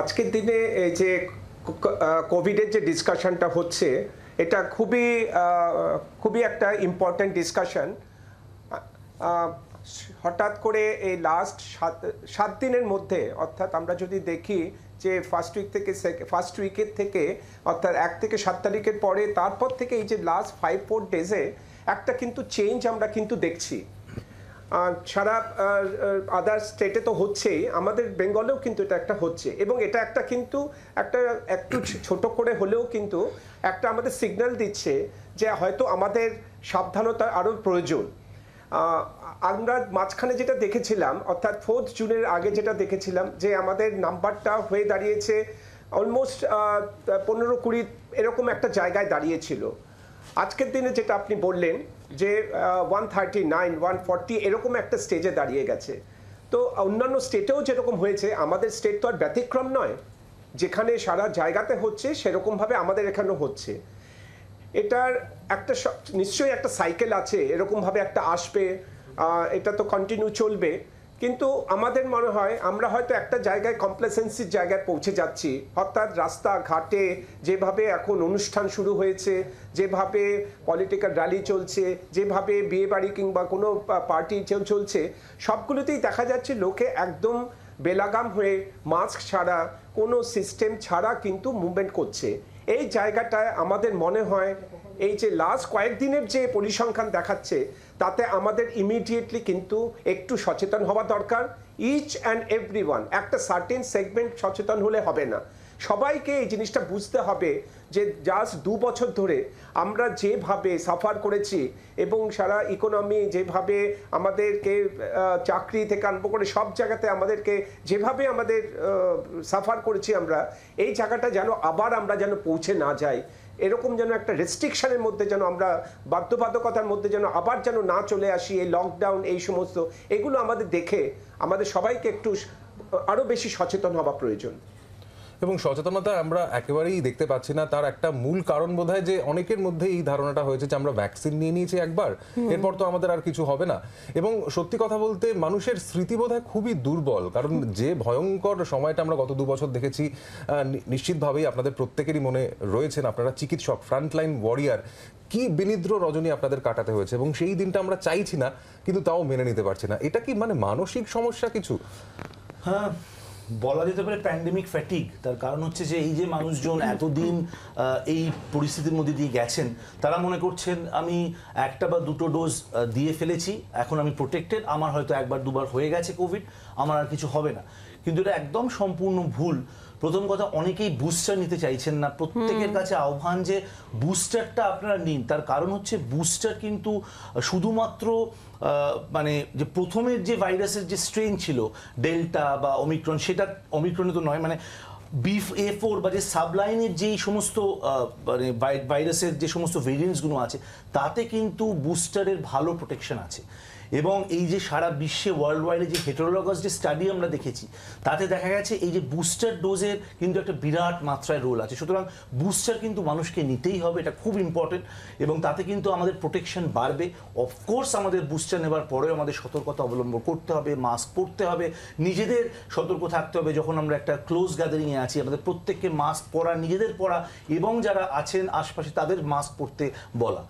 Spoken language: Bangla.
আজকের দিনে এই যে কোভিডের যে ডিসকাশনটা হচ্ছে, এটা খুবই খুবই একটা ইম্পর্ট্যান্ট ডিসকাশন হঠাৎ করে এই লাস্ট সাত সাত দিনের মধ্যে, অর্থাৎ আমরা যদি দেখি যে ফার্স্ট উইক থেকে ফার্স্ট উইকের থেকে, অর্থাৎ এক থেকে সাত তারিখের পরে, তারপর থেকে এই যে লাস্ট ফাইভ ফোর ডেজে একটা কিন্তু চেঞ্জ আমরা কিন্তু দেখছি। সারা আদার স্টেটে তো হচ্ছেই, আমাদের বেঙ্গলেও কিন্তু এটা একটা হচ্ছে। এবং এটা একটা কিন্তু একটা, একটু ছোট করে হলেও কিন্তু একটা আমাদের সিগন্যাল দিচ্ছে যে হয়তো আমাদের সাবধানতা আরও প্রয়োজন। আমরা মাঝখানে যেটা দেখেছিলাম, অর্থাৎ ফোর্থ জুনের আগে যেটা দেখেছিলাম, যে আমাদের নাম্বারটা হয়ে দাঁড়িয়েছে অলমোস্ট পনেরো কুড়ি, এরকম একটা জায়গায় দাঁড়িয়েছিল। আজকের দিনে যেটা আপনি বললেন যে one thirty nine one forty এরকম একটা স্টেজে দাঁড়িয়ে গেছে। তো অন্যান্য স্টেটেও যেরকম হয়েছে, আমাদের স্টেট তো আর ব্যতিক্রম নয়। যেখানে সারা জায়গাতে হচ্ছে, সেরকমভাবে আমাদের এখানেও হচ্ছে। এটার একটা নিশ্চয়ই একটা সাইকেল আছে, এরকমভাবে একটা আসবে এটা তো কন্টিনিউ চলবে। কিন্তু আমাদের মনে হয় আমরা হয়তো একটা জায়গায় কমপ্লেসেন্সির জায়গায় পৌঁছে যাচ্ছি। অর্থাৎ রাস্তা ঘাটে যেভাবে এখন অনুষ্ঠান শুরু হয়েছে, যেভাবে পলিটিক্যাল র্যালি চলছে, যেভাবে বিয়ে বাড়ি কিংবা কোনো পার্টি চলছে, সবগুলোতেই দেখা যাচ্ছে লোকে একদম বেলাগাম হয়ে মাস্ক ছাড়া, কোনো সিস্টেম ছাড়া কিন্তু মুভমেন্ট করছে। এই জায়গাটায় আমাদের মনে হয় এই যে লাস্ট কয়েকদিনের যে পরিসংখ্যান দেখাচ্ছে, তাতে আমাদের ইমিডিয়েটলি কিন্তু একটু সচেতন হওয়া দরকার। ইচ অ্যান্ড এভরি একটা সার্টেন সেগমেন্ট সচেতন হলে হবে না। সবাইকে এই জিনিসটা বুঝতে হবে যে জাস্ট দু বছর ধরে আমরা যেভাবে সাফার করেছি এবং সারা ইকোনমি যেভাবে আমাদেরকে চাকরি থেকে আরম্ভ করে সব জায়গাতে আমাদেরকে যেভাবে আমাদের সাফার করেছি আমরা, এই জায়গাটা যেন আবার আমরা যেন পৌঁছে না যাই। এরকম যেন একটা রেস্ট্রিকশনের মধ্যে যেন আমরা, বাধ্যবাধকতার মধ্যে যেন আবার যেন না চলে আসি, এই লকডাউন এই সমস্ত, এগুলো আমাদের দেখে আমাদের সবাইকে একটু আরও বেশি সচেতন হওয়া প্রয়োজন। এবং সচেতনতা আমরা একেবারেই দেখতে পাচ্ছি না। তার একটা মূল কারণ বোধহয় যে অনেকের মধ্যে এই ধারণাটা হয়েছে যে আমরা ভ্যাকসিন নিয়ে নিয়েছি একবার। এরপর তো আমাদের আর কিছু হবে না। এবং সত্যি কথা বলতে মানুষের স্মৃতি বোধহয় খুবই দুর্বল। কারণ যে ভয়ঙ্কর সময়টা আমরা গত দু বছর দেখেছি নি- নিশ্চিতভাবেই আপনাদের প্রত্যেকেরই মনে রয়েছেন আপনারা চিকিৎসক ফ্রন্টলাইন ওয়ারিয়ার কি বিনিদ্র রজনী আপনাদের কাটাতে হয়েছে এবং সেই দিনটা আমরা চাইছি না কিন্তু তাও মেনে নিতে পারছি না। এটা কি মানে মানসিক সমস্যা কিছু? হ্যাঁ বলা যেতে পারে প্যান্ডেমিক ফ্যাটিক তার কারণ হচ্ছে যে এই যে মানুষজন এতদিন এই পরিস্থিতির মধ্যে দিয়ে গেছেন, তারা মনে করছেন, আমি একটা বা দুটো ডোজ দিয়ে ফেলেছি, এখন আমি প্রোটেক্টেড আমার হয়তো একবার দুবার হয়ে গেছে কোভিড আমার আর কিছু হবে না। কিন্তু এটা একদম সম্পূর্ণ ভুল। প্রথম কথা অনেকেই বুস্টার নিতে চাইছেন না। প্রত্যেকের কাছে আহ্বান যে বুস্টারটা আপনারা নিন। তার কারণ হচ্ছে বুস্টার কিন্তু শুধুমাত্র মানে যে প্রথমের যে ভাইরাসের যে স্ট্রেন ছিল ডেল্টা বা অমিক্রন সেটা অমিক্রনে তো নয় মানে বিফ এ ফোর বা যে সাবলাইনের যেই সমস্ত মানে ভাইরাসের যে সমস্ত ভেরিয়েন্টসগুলো আছে তাতে কিন্তু বুস্টারের ভালো প্রোটেকশন আছে। এবং এই যে সারা বিশ্বে ওয়ার্ল্ড ওয়াইডে যে হেটারোলগাস যে স্টাডি আমরা দেখেছি, তাতে দেখা গেছে এই যে বুস্টার ডোজের কিন্তু একটা বিরাট মাত্রায় রোল আছে। সুতরাং বুস্টার কিন্তু মানুষকে নিতেই হবে, এটা খুব ইম্পর্টেন্ট এবং তাতে কিন্তু আমাদের প্রোটেকশন বাড়বে। অফকোর্স আমাদের বুস্টার নেবার পরেও আমাদের সতর্কতা অবলম্বন করতে হবে মাস্ক পরতে হবে, নিজেদের সতর্ক থাকতে হবে। যখন আমরা একটা ক্লোজ গ্যাদারিংয়ে আছি, আমাদের প্রত্যেককে মাস্ক পরা, নিজেদের পরা এবং যারা আছেন আশপাশে তাদের মাস্ক পরতে বলা।